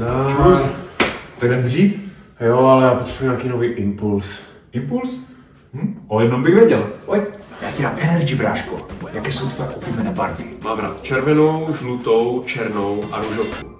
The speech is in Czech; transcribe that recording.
No, Tak jdem dřít? jo, ale já potřebuji nějaký nový impuls. Impuls? Hm? O jednom bych věděl. Pojď. Já ti dám energy, bráško. Jaké jsou tvoje oblíbené barvy? Mám rád červenou, žlutou, černou a růžovou.